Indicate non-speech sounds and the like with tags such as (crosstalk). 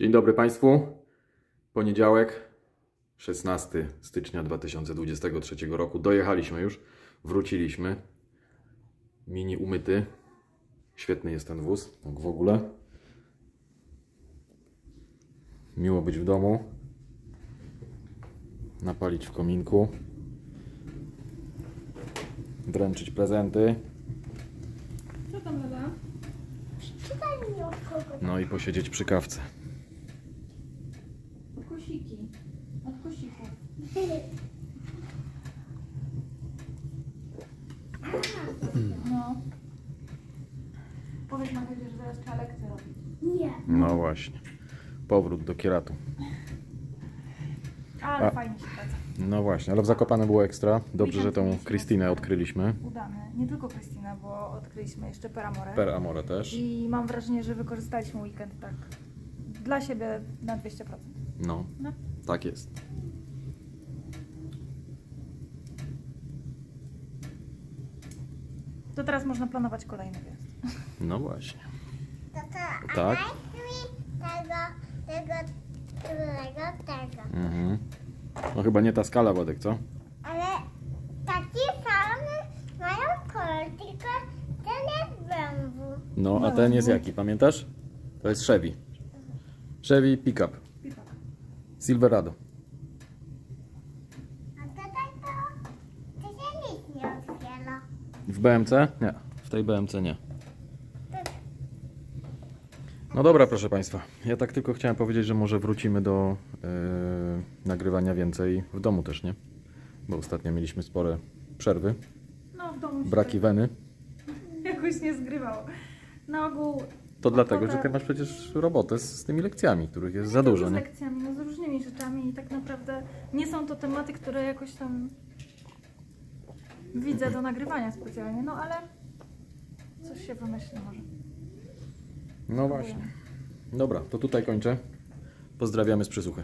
Dzień dobry Państwu. Poniedziałek, 16 stycznia 2023 roku. Dojechaliśmy już, wróciliśmy. Mini umyty. Świetny jest ten wóz, tak w ogóle. Miło być w domu. Napalić w kominku. Wręczyć prezenty. Co tam Lala? Czytaj mi od kogo. No i posiedzieć przy kawce. Kosiki. Od kosików. No. Powiedz Magdzie, że zaraz trzeba lekcję robić. Nie. No właśnie. Powrót do kieratu. Ale A. fajnie się praca. No właśnie, ale w Zakopane było ekstra. Dobrze, że tą Krystynę odkryliśmy. Udane. Nie tylko Krystyna, bo odkryliśmy jeszcze Peramore. Per Amore też. I mam wrażenie, że wykorzystaliśmy weekend tak dla siebie na 200%. No, No. tak jest. To teraz można planować kolejny wjazd. No właśnie. Tata, a Tak. tego, tego, tego, tego. Mhm. No chyba nie ta skala, Władek, co? Ale taki same mają kolor, tylko ten jest BMW. No, a ten jest jaki, pamiętasz? To jest Chevy. Chevy Pickup. Silverado. A tutaj to, to się nic nie otwiera. W BMC? Nie, w tej BMC nie. No dobra, proszę Państwa. Ja tak tylko chciałem powiedzieć, że może wrócimy do e, nagrywania więcej w domu też, nie? Bo ostatnio mieliśmy spore przerwy, No w domu braki weny. tak (laughs) jakoś nie zgrywało. Na ogół To dlatego, że Ochotę- Ty masz przecież robotę z, z tymi lekcjami, których jest za Nie dużo, z nie? lekcjami, różnymi rzeczami i tak naprawdę nie są to tematy, które jakoś tam widzę do nagrywania specjalnie, no ale coś się wymyśli może. No właśnie. Dobra, to tutaj kończę. Pozdrawiamy z przysłuchy.